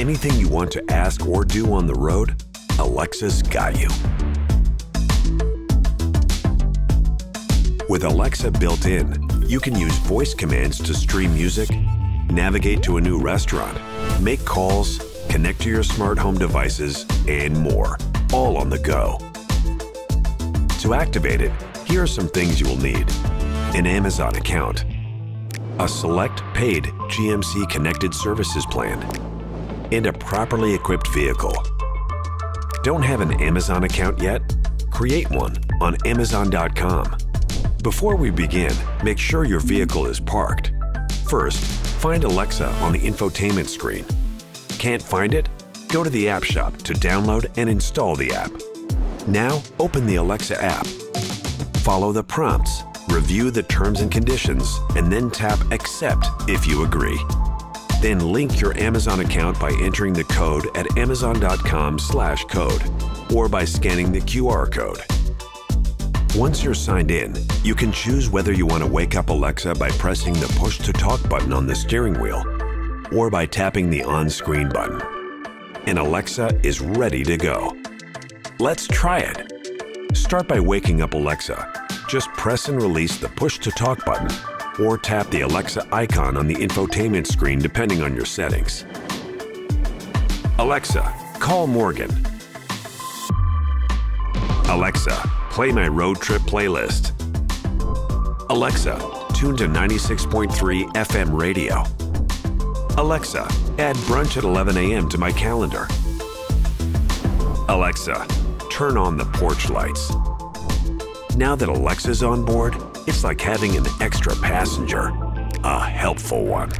anything you want to ask or do on the road, Alexa's got you. With Alexa built in, you can use voice commands to stream music, navigate to a new restaurant, make calls, connect to your smart home devices, and more, all on the go. To activate it, here are some things you will need. An Amazon account, a select paid GMC connected services plan, and a properly equipped vehicle. Don't have an Amazon account yet? Create one on Amazon.com. Before we begin, make sure your vehicle is parked. First, find Alexa on the infotainment screen. Can't find it? Go to the App Shop to download and install the app. Now, open the Alexa app. Follow the prompts, review the terms and conditions, and then tap Accept if you agree. Then link your Amazon account by entering the code at amazon.com/code or by scanning the QR code. Once you're signed in, you can choose whether you want to wake up Alexa by pressing the push to talk button on the steering wheel or by tapping the on screen button. And Alexa is ready to go. Let's try it. Start by waking up Alexa. Just press and release the push to talk button or tap the Alexa icon on the infotainment screen depending on your settings. Alexa, call Morgan. Alexa, play my road trip playlist. Alexa, tune to 96.3 FM radio. Alexa, add brunch at 11 a.m. to my calendar. Alexa, turn on the porch lights. Now that Alexa's on board, it's like having an extra passenger, a helpful one.